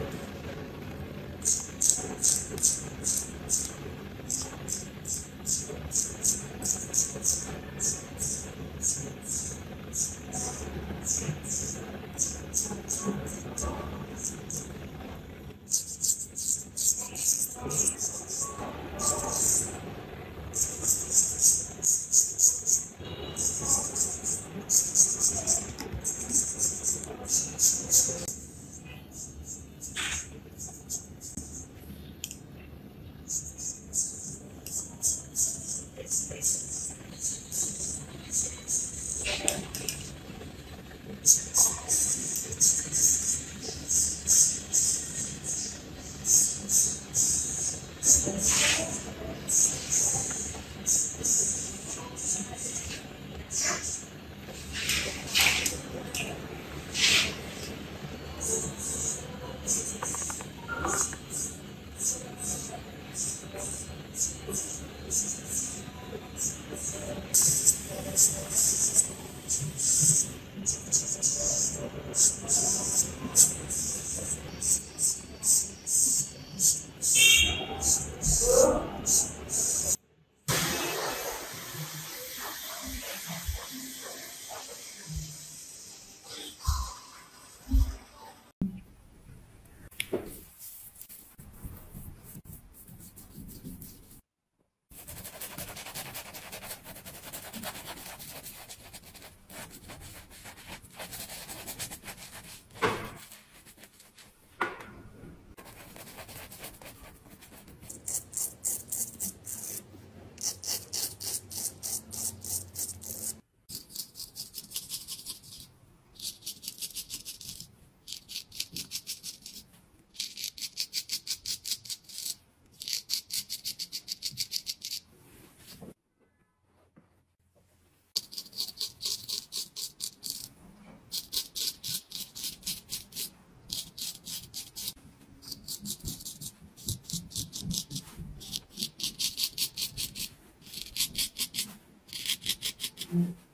Radio. Mm-hmm.